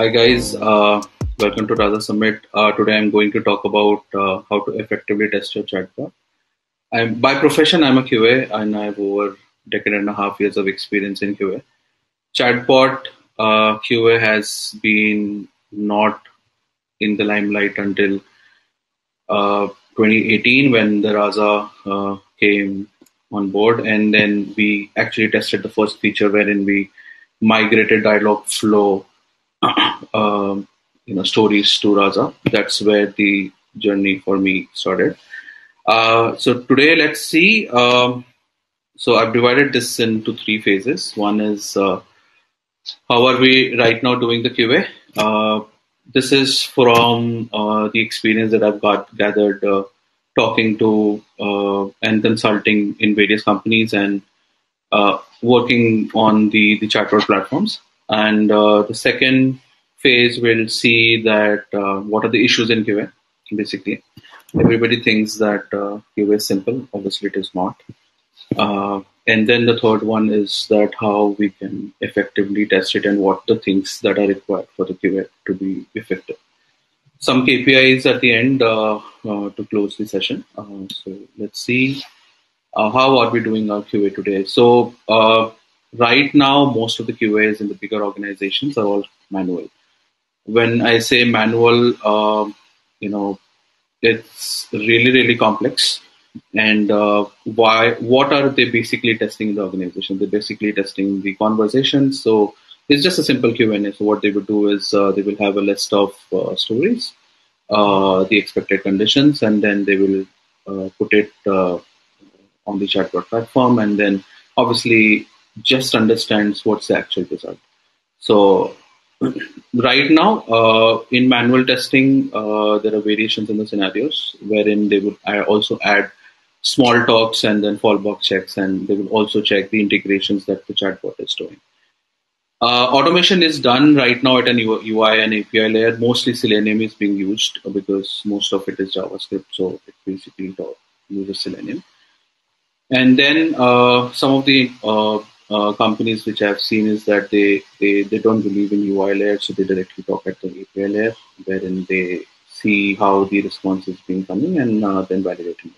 Hi guys, uh, welcome to Rasa Summit. Uh, today I'm going to talk about uh, how to effectively test your chatbot. I'm by profession I'm a QA and I have over decade and a half years of experience in QA. Chatbot uh, QA has been not in the limelight until uh, 2018 when the Rasa uh, came on board, and then we actually tested the first feature wherein we migrated Dialogflow um, you know stories to Rasa. That's where the journey for me started. Uh, so today, let's see. Um, so I've divided this into three phases. One is uh, how are we right now doing the QA? Uh, this is from uh, the experience that I've got gathered uh, talking to uh, and consulting in various companies and working on the the chatbot platforms. And uh, the second phase will see that uh, what are the issues in QA. Basically, everybody thinks that uh, QA is simple. Obviously, it is not. Uh, and then the third one is that how we can effectively test it and what the things that are required for the QA to be effective. Some KPIs at the end uh, uh, to close the session. so let's see how are we doing our QA today. So right now, most of the QAs in the bigger organizations are all manual. When I say manual, uh, you know, it's really, really complex. And uh, why? What are they basically testing in the organization? They're basically testing the conversations. So it's just a simple Q&A. So what they would do is uh, they will have a list of uh, stories, uh, the expected conditions, and then they will uh, put it on the chatbot platform, and then obviously just understands what's the actual result. So right now, uh, in manual testing, uh, there are variations in the scenarios wherein they would also add small talks and then fallback checks, and they will also check the integrations that the chatbot is doing. Uh, automation is done right now at an UI and API layer. Mostly Selenium is being used because most of it is JavaScript, so it basically uses Selenium. And then uh, some of the uh, companies which I've seen is that they, they, they don't believe in UI layer, so they directly talk at the API layer, wherein they see how the response is being coming and uh, then validating them.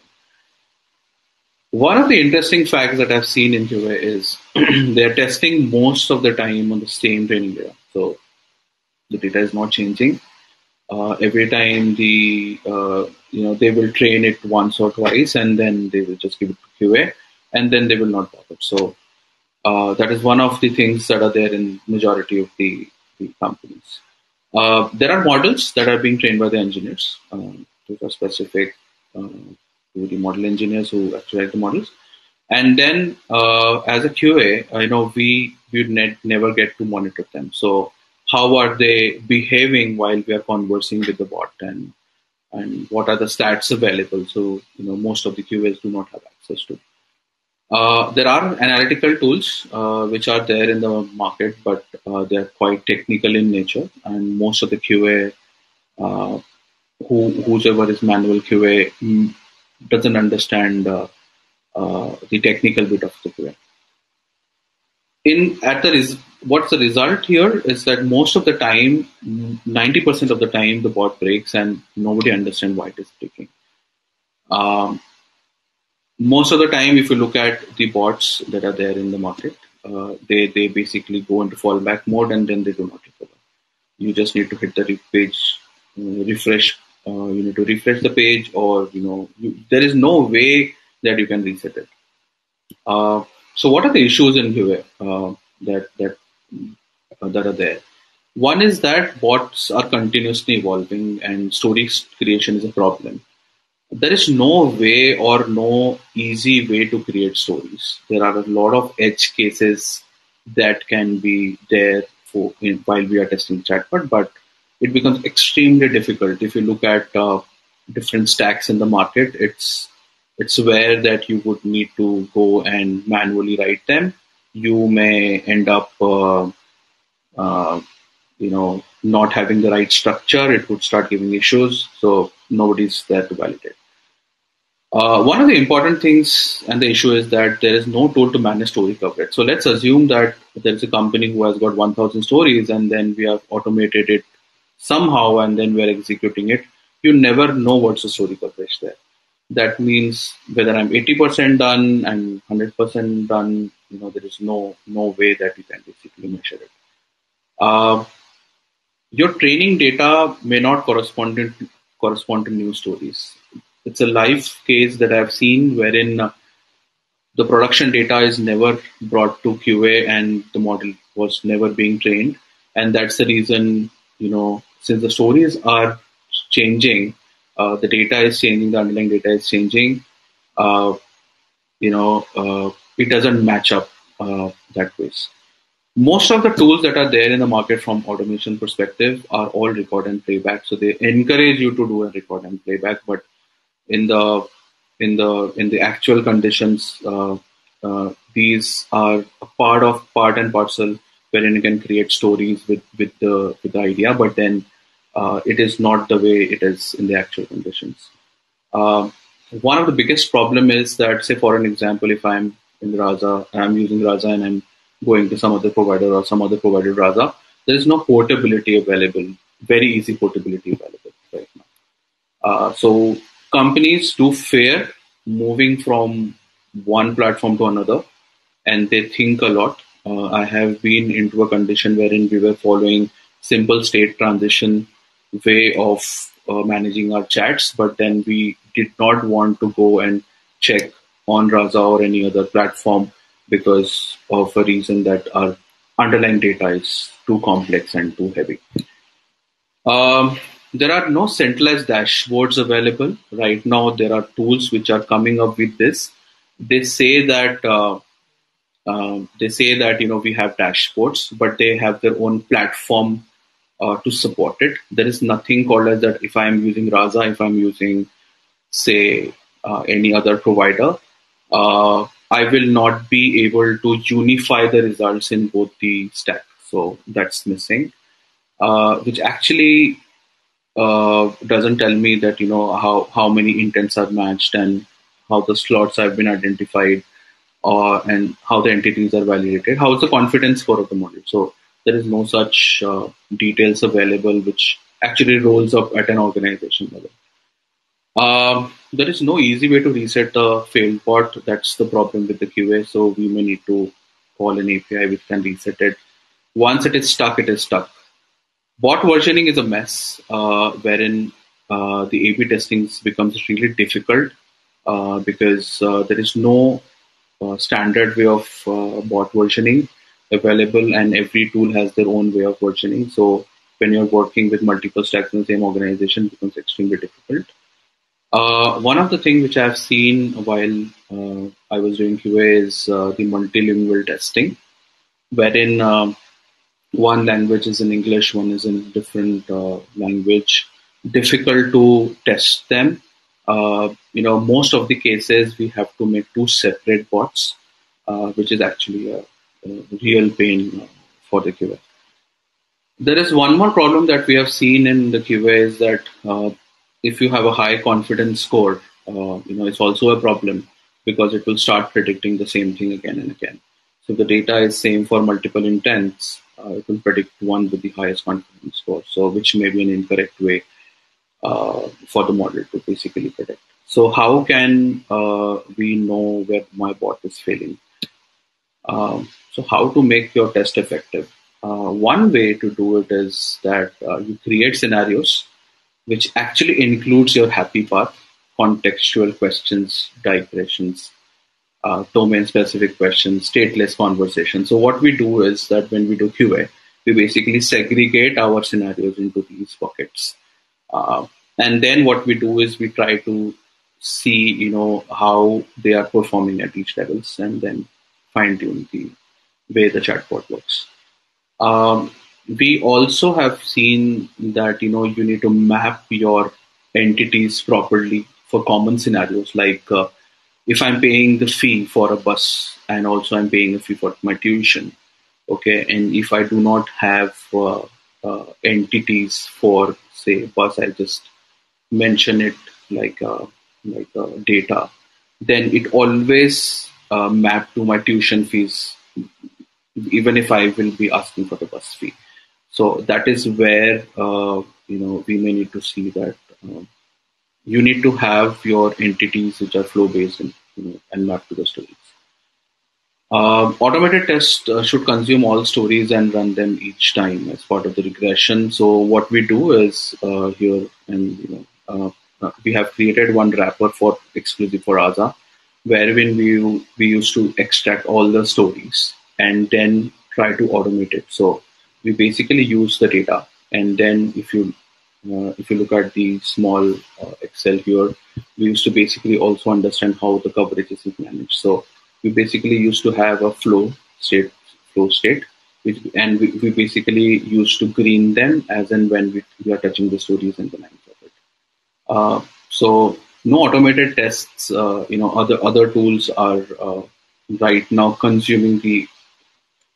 One of the interesting facts that I've seen in QA is they're testing most of the time on the same training layer. So the data is not changing. Uh, every time the uh, you know they will train it once or twice and then they will just give it to QA and then they will not bother. So uh, that is one of the things that are there in majority of the, the companies. Uh, there are models that are being trained by the engineers. Um, those are specific uh, to the model engineers who actually write the models. And then, uh, as a QA, I know we we ne- never get to monitor them. So, how are they behaving while we are conversing with the bot, and and what are the stats available? So, you know, most of the QAs do not have access to. Uh, there are analytical tools uh, which are there in the market, but uh, they're quite technical in nature, and most of the QA, uh, who whoever is manual QA, mm, doesn't understand uh, the technical bit of the QA. In at the res- what's the result here is that most of the time, ninety percent of the time, the bot breaks and nobody understands why it is breaking. Um, most of the time, if you look at the bots that are there in the market, uh, they they basically go into fallback mode and then they do not recover. You just need to hit the page uh, refresh. Uh, you need to refresh the page, or you know, you, there is no way that you can reset it. Uh, so, what are the issues in QA uh, that that uh, that are there? One is that bots are continuously evolving, and story creation is a problem there is no way or no easy way to create stories. There are a lot of edge cases that can be there for in, while we are testing chatbot, but it becomes extremely difficult. If you look at uh, different stacks in the market, it's it's where that you would need to go and manually write them. You may end up, uh, uh, you know, not having the right structure. It would start giving issues, so nobody's there to validate. Uh, one of the important things and the issue is that there is no tool to manage story coverage. So let's assume that there's a company who has got 1,000 stories and then we have automated it somehow and then we're executing it. You never know what's the story coverage there. That means whether I'm 80% done and 100% done, you know, there is no no way that you can basically measure it. Uh, your training data may not correspond to, correspond to new stories it's a live case that I've seen wherein uh, the production data is never brought to QA and the model was never being trained. And that's the reason, you know, since the stories are changing, uh, the data is changing, the underlying data is changing, uh, you know, uh, it doesn't match up uh, that way. Most of the tools that are there in the market from automation perspective are all record and playback. So they encourage you to do a record and playback, but in the in the in the actual conditions, uh, uh, these are a part of part and parcel wherein you can create stories with with the with the idea, but then uh, it is not the way it is in the actual conditions. Uh, one of the biggest problem is that, say, for an example, if I'm in Rasa, I'm using Rasa and I'm going to some other provider or some other provider Rasa, there is no portability available, very easy portability available right now. Uh, so companies do fear moving from one platform to another and they think a lot. Uh, I have been into a condition wherein we were following simple state transition way of uh, managing our chats, but then we did not want to go and check on Rasa or any other platform because of a reason that our underlying data is too complex and too heavy. Um, there are no centralized dashboards available right now. There are tools which are coming up with this. They say that uh, uh, they say that you know we have dashboards, but they have their own platform uh, to support it. There is nothing called as that. If I am using Rasa, if I'm using say uh, any other provider, uh, I will not be able to unify the results in both the stack. So that's missing, uh, which actually uh, doesn't tell me that you know how how many intents are matched and how the slots have been identified uh, and how the entities are validated. How is the confidence score of the model? So there is no such uh, details available which actually rolls up at an organization level. Um, there is no easy way to reset the failed bot. That's the problem with the QA. So we may need to call an API which can reset it. Once it is stuck, it is stuck bot versioning is a mess uh, wherein uh, the A/B testing becomes really difficult uh, because uh, there is no uh, standard way of uh, bot versioning available, and every tool has their own way of versioning. So when you're working with multiple stacks in the same organization, becomes extremely difficult. one of the things which I've seen while I was doing QA is the multilingual testing, wherein um, one language is in English, one is in different uh, language. Difficult to test them. Uh, you know, most of the cases we have to make two separate bots, uh, which is actually a, a real pain uh, for the QA. There is one more problem that we have seen in the QA is that uh, if you have a high confidence score, uh, you know, it's also a problem because it will start predicting the same thing again and again. So the data is same for multiple intents, uh, will predict one with the highest confidence score, so which may be an incorrect way uh, for the model to basically predict. So how can uh, we know where my bot is failing? Um, so how to make your test effective? Uh, one way to do it is that uh, you create scenarios which actually includes your happy path, contextual questions, digressions, uh, domain specific questions, stateless conversations. So what we do is that when we do QA, we basically segregate our scenarios into these buckets. Uh, and then what we do is we try to see, you know, how they are performing at each levels and then fine tune the way the chatbot works. Um, we also have seen that, you know, you need to map your entities properly for common scenarios like uh, if I'm paying the fee for a bus and also I'm paying a fee for my tuition, okay, and if I do not have uh, uh, entities for say bus, I just mention it like uh, like uh, data, then it always uh, map to my tuition fees, even if I will be asking for the bus fee. So that is where uh, you know we may need to see that uh, you need to have your entities which are flow based and, you know, and map to the stories. Um, automated tests uh, should consume all stories and run them each time as part of the regression. So what we do is uh, here, and you know, uh, uh we have created one wrapper for exclusive for Rasa, wherein we we used to extract all the stories and then try to automate it. So we basically use the data, and then if you uh, if you look at the small uh, Excel here, we used to basically also understand how the coverage is managed. So we basically used to have a flow state, flow state, which, and we, we basically used to green them as and when we, we are touching the stories and the lines of it. Uh, so no automated tests, uh, you know, other other tools are uh, right now consuming the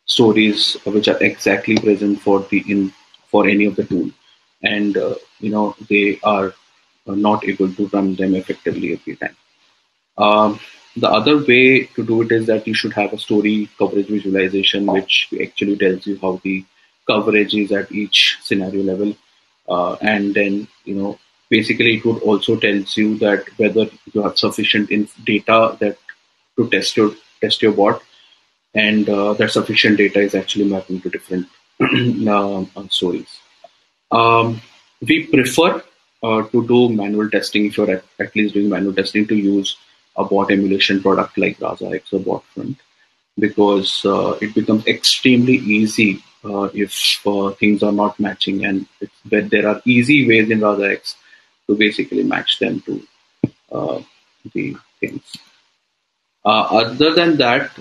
stories which are exactly present for the in for any of the tool, and uh, you know they are not able to run them effectively every time. Um, the other way to do it is that you should have a story coverage visualization, which actually tells you how the coverage is at each scenario level. Uh, and then, you know, basically it would also tells you that whether you have sufficient data that to test your test your bot, and uh, that sufficient data is actually mapping to different uh, stories. Um, we prefer uh, to do manual testing if you're at, at least doing manual testing to use a bot emulation product like Rasa X or BotFront because uh, it becomes extremely easy uh, if uh, things are not matching, and but there are easy ways in Rasa X to basically match them to uh, the things. Uh, other than that,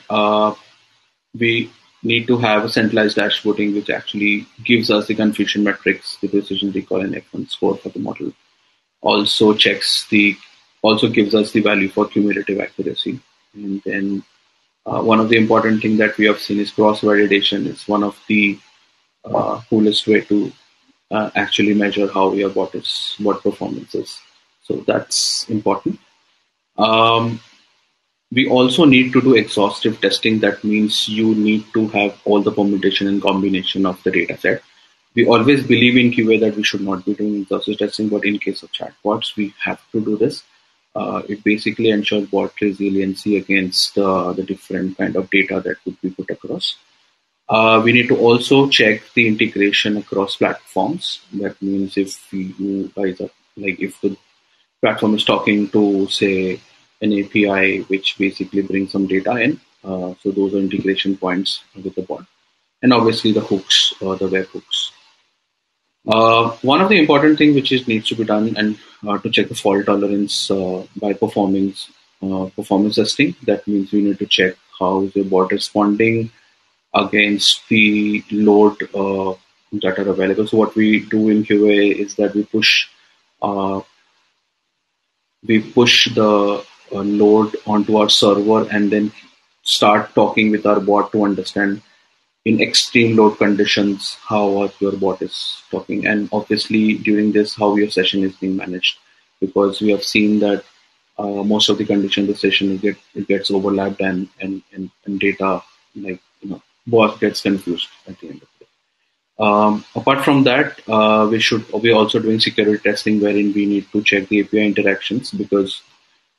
we need to have a centralized dashboarding which actually gives us the confusion matrix, the precision recall, and F1 score for the model. Also checks the also gives us the value for cumulative accuracy. And then uh, one of the important things that we have seen is cross validation. It's one of the uh, coolest way to uh, actually measure how your bot is, what performance is. So that's important. Um, we also need to do exhaustive testing. That means you need to have all the permutation and combination of the data set. We always believe in QA that we should not be doing exhaustive testing, but in case of chatbots, we have to do this. Uh, it basically ensures bot resiliency against uh, the different kind of data that could be put across. Uh, we need to also check the integration across platforms. That means if you guys are like if the platform is talking to say an API which basically brings some data in, uh, so those are integration points with the bot, and obviously the hooks or the web hooks. Uh, one of the important things which is, needs to be done and uh, to check the fault tolerance uh, by performance uh, performance testing. That means we need to check how is the bot responding against the load uh, that are available. So what we do in QA is that we push uh, we push the load onto our server and then start talking with our bot to understand in extreme load conditions how your bot is talking. And obviously during this how your session is being managed. Because we have seen that uh, most of the condition the session get it gets overlapped and, and and, and data like you know bot gets confused at the end of it um, apart from that uh, we should we also doing security testing wherein we need to check the api interactions because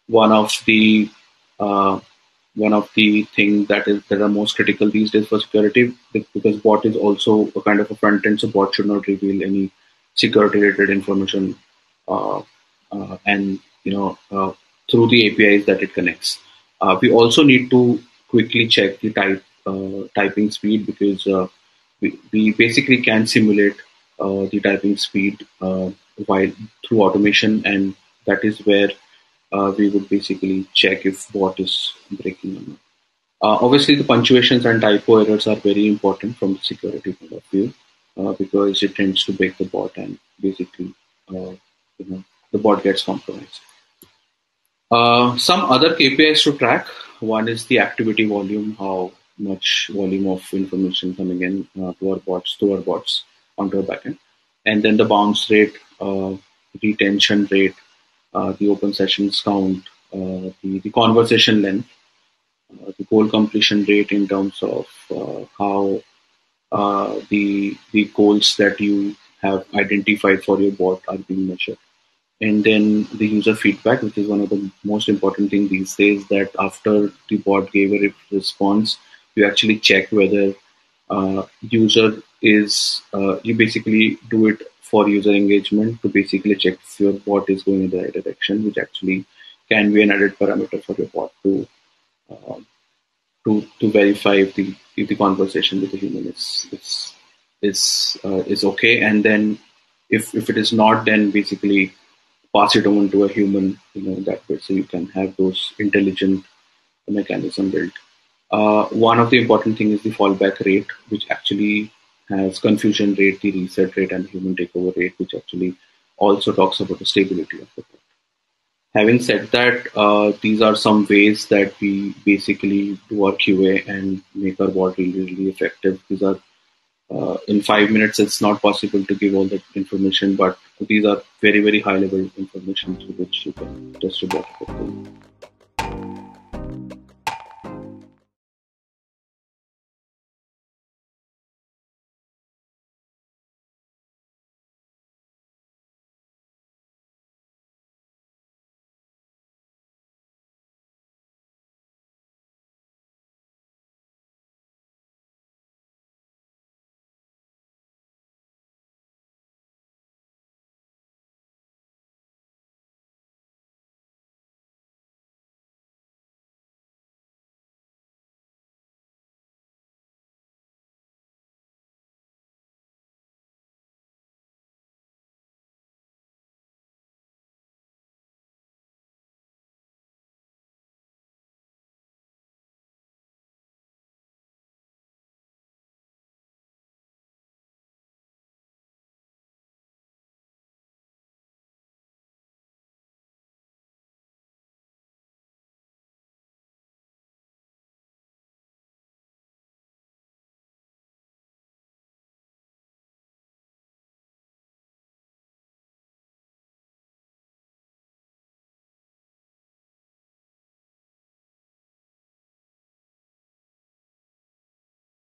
one of the uh, one of the things that is that are most critical these days for security because bot is also a kind of a front end so bot should not reveal any security related information uh, uh, and you know uh, through the apis that it connects. Uh, we also need to quickly check the type uh, typing speed because we, we basically can simulate the typing speed while through automation and that is where uh, we would basically check if bot is breaking or not. Uh, obviously, the punctuations and typo errors are very important from the security point of view uh, because it tends to break the bot and basically, uh, you know, the bot gets compromised. Uh, some other KPIs to track. One is the activity volume, how much volume of information coming in uh, to our bots, to our bots onto our backend, and then the bounce rate, retention rate, the open sessions count, uh, the, the conversation length, uh, the goal completion rate in terms of uh, how uh, the the goals that you have identified for your bot are being measured and then the user feedback, which is one of the most important things these days. That after the bot gave a response, you actually check whether uh, user is uh, you basically do it for user engagement to basically check if your bot is going in the right direction, which actually can be an added parameter for your bot to uh, to to verify if the if the conversation with the human is is is uh, is okay, and then if if it is not, then basically pass it on to a human, you know, that way, so you can have those intelligent mechanism built. Uh, one of the important things is the fallback rate, which actually has confusion rate, the reset rate, and human takeover rate, which actually also talks about the stability of the bot. Having said that, uh, these are some ways that we basically do our QA and make our bot really, really effective. These are uh, in five minutes, it's not possible to give all that information, but these are very, very high level information through which you can test your bot.